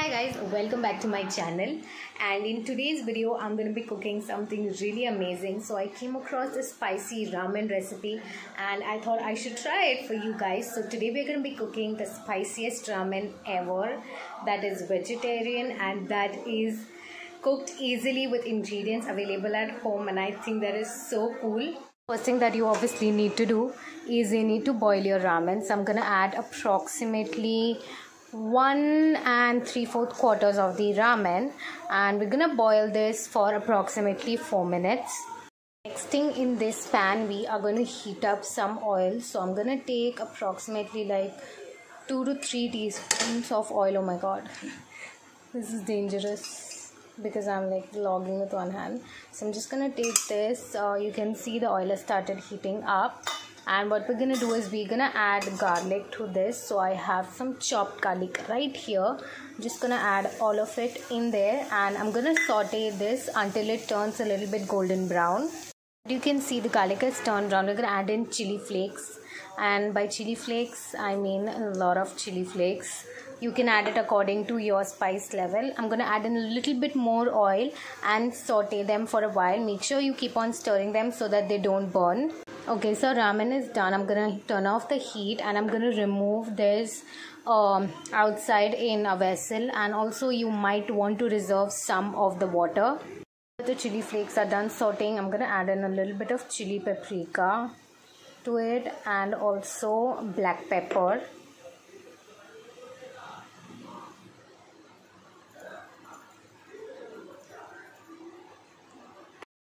Hi guys, welcome back to my channel and in today's video I'm going to be cooking something really amazing. So I came across this spicy ramen recipe and I thought I should try it for you guys. So today we're going to be cooking the spiciest ramen ever that is vegetarian and that is cooked easily with ingredients available at home and I think that is so cool. First thing that you obviously need to do is you need to boil your ramen. So I'm to add approximately one and three fourth quarters of the ramen. And we're gonna boil this for approximately four minutes. Next thing in this pan we are going to heat up some oil. So i'm gonna take approximately like two to three teaspoons of oil. Oh my god. This is dangerous because i'm like logging with one hand. So i'm just gonna take this. Uh, you can see the oil has started heating up and what we're gonna do is we're gonna add garlic to this. So I have some chopped garlic right here. Just gonna add all of it in there. And I'm gonna saute this until it turns a little bit golden brown. You can see the garlic has turned brown. We're gonna add in chili flakes. And by chili flakes I mean a lot of chili flakes. You can add it according to your spice level. I'm going to add in a little bit more oil and saute them for a while. Make sure you keep on stirring them so that they don't burn okay so ramen is done. I'm gonna turn off the heat and i'm gonna remove this um, outside in a vessel. And also you might want to reserve some of the water. The chili flakes are done sauteing i'm gonna add in a little bit of chili paprika to it and also black pepper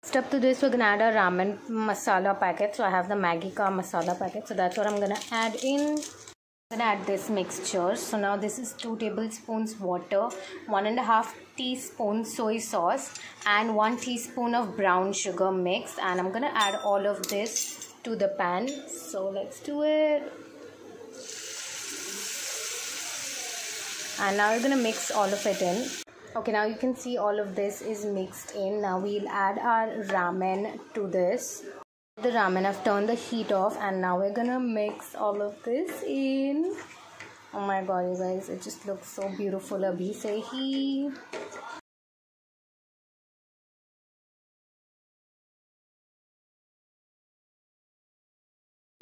step to this we're gonna add our ramen masala packet. So i have the maggi ka masala packet. So that's what i'm gonna add in. I'm gonna add this mixture. So now this is two tablespoons water one and a half teaspoon soy sauce and one teaspoon of brown sugar mix. And i'm gonna add all of this to the pan. So let's do it. And now we're gonna mix all of it in okay now you can see all of this is mixed in. Now we'll add our ramen to this. The ramen i've turned the heat off and now we're gonna mix all of this in. Oh my god you guys it just looks so beautiful. Abhi he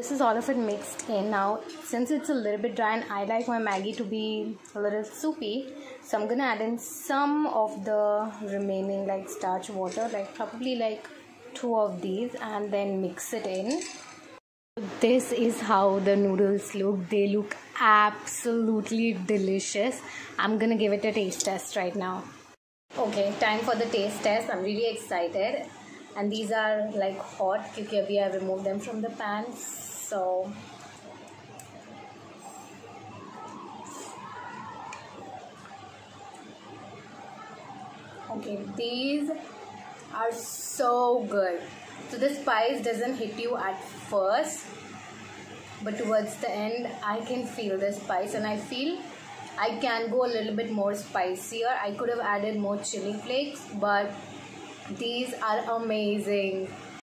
this is all of it mixed in. Now since it's a little bit dry and i like my Maggi to be a little soupy so i'm gonna add in some of the remaining like starch water like probably like two of these and then mix it in. This is how the noodles look. They look absolutely delicious. I'm gonna give it a taste test right now. Okay time for the taste test. I'm really excited. And these are like hot because we have removed them from the pan so okay these are so good. So the spice doesn't hit you at first but towards the end i can feel the spice and i feel i can go a little bit more spicier. I could have added more chili flakes but these are amazing